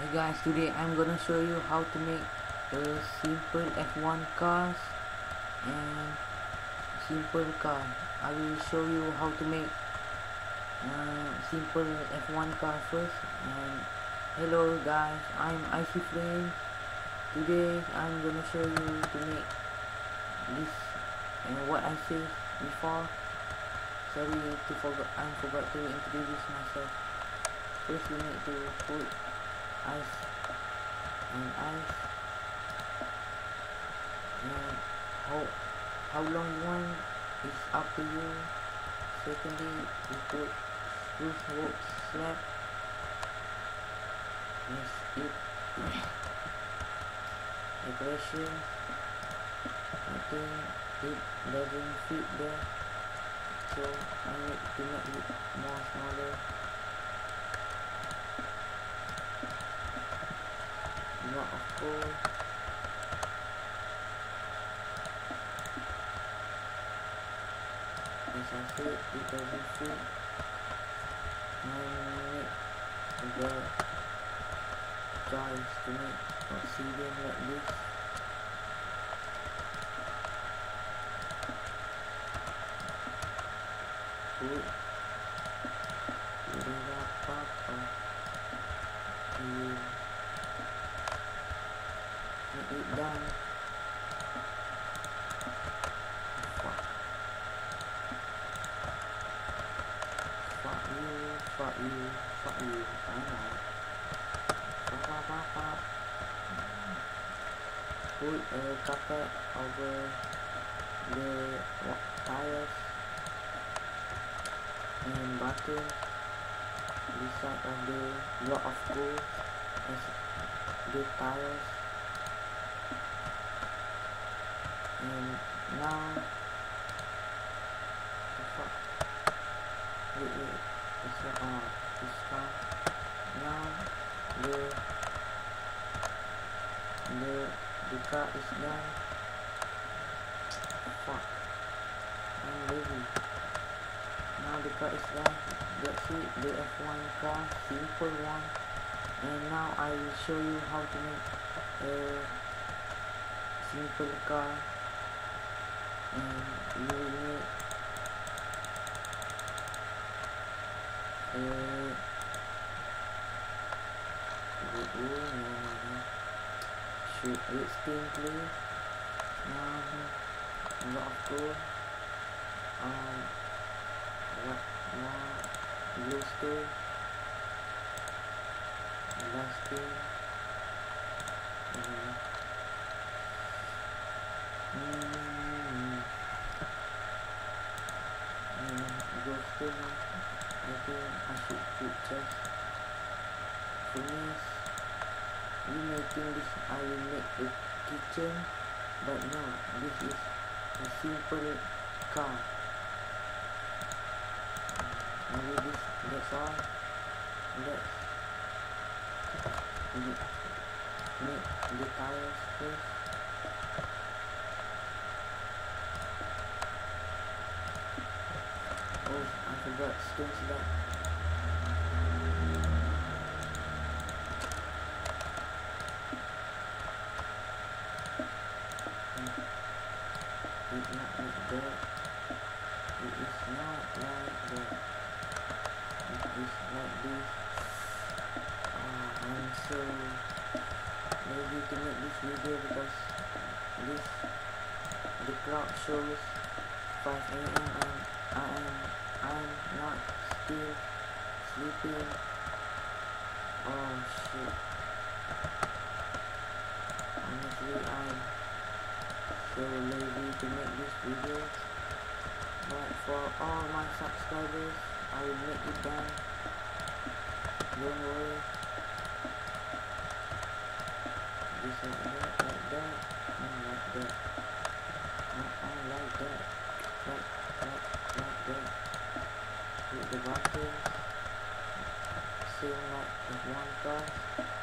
Hey guys, today I'm gonna show you how to make a simple F1 cars and simple car. I will show you how to make uh, simple F1 car first. And hello guys, I'm Icy Flame. Today I'm gonna show you to make this and what I said before. Sorry to forget, I forgot to introduce myself. First we need to put ice and ice and how how long one is up to you. Secondly we put spruce wood slab yes it. Aggression. I think it doesn't fit there. So I need to make it more smaller lot as I said it doesn't fit. I need the choice to make like this you fuck you I know fuck fuck fuck fuck put a carpet over the tires and button beside of the block of coal as the tires and now wait wait it's not uh it's now the the the car is done fuck. I'm now the car is done that's it the F1 car simple one. And now I will show you how to make a simple car. And you shoot it? Simply um a lot of gold um what more glowstone blasting uh, mm, mm, glowstone I think I you may think this I will make a kitchen but no this is a simple car maybe this that's all let's make, the tires first oh I forgot stone slab it not like that it is not like that it is like this uh, I'm so ready to make this video because this the clock shows 5 a.m. and I am I'm not still sleeping oh shit honestly I'm so lazy to make this video but for all my subscribers I will make it done. Don't worry just like that like that. And like that. Not I like that. Like like like that. With the button same like the one car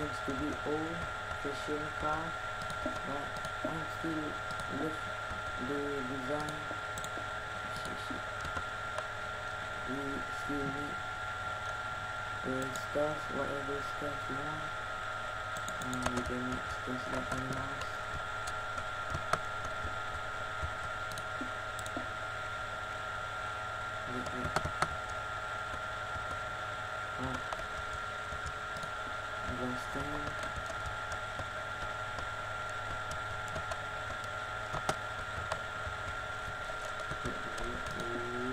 seems to be old fashion car but I still love the design. We still need the stuff whatever stuff you want. And we can make stuff like animals look, look. Oh. Understand?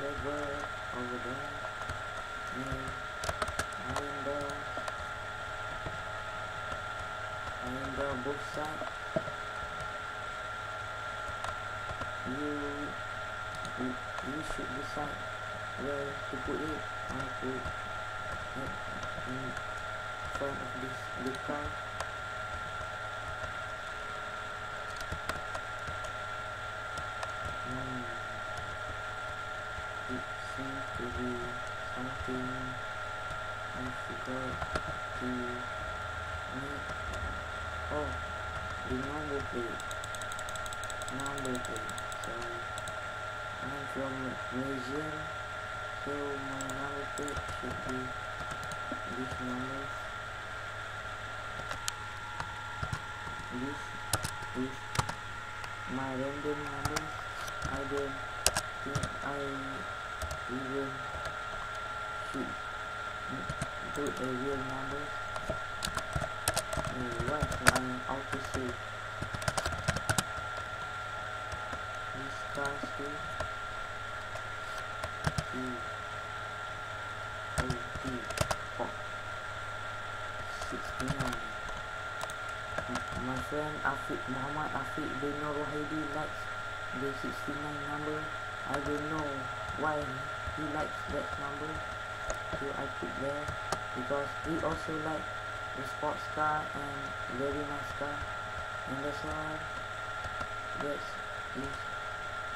lever over there and handle handle both sides you, you you should decide where to put it I put it in front of this the car it seems to be something difficult to make. Oh, the number plate. Number plate. So, I'm from Malaysia, so my number plate should be this number. This is my random numbers. I don't think I even should put a real number and write an auto save this class here to OT pop 69 my friend Afiq Muhammad Afiq bin Rohaidi likes the 69 number. I don't know why he likes that number. So I put there because he also likes the sports car and very nice car. And that's why that's his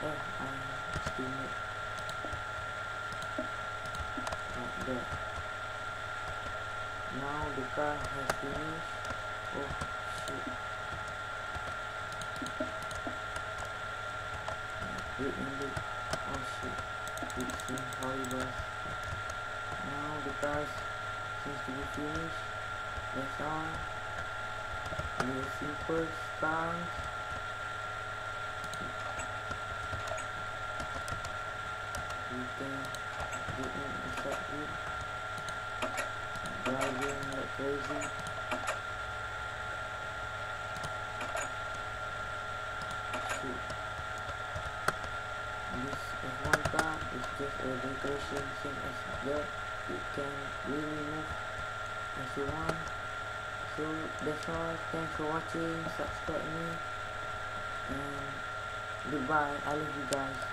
eh I still like that. Now the car has finished. Oh wait and oh shit it seems horrible. Now the cars seems to be finished. That's all. The simple cars. We can get in inside it. Driving like crazy. Shoot. This F1 car is just a decoration same as that. You can really move as you want. So that's all. Thanks for watching. Subscribe me. And goodbye. I love you guys.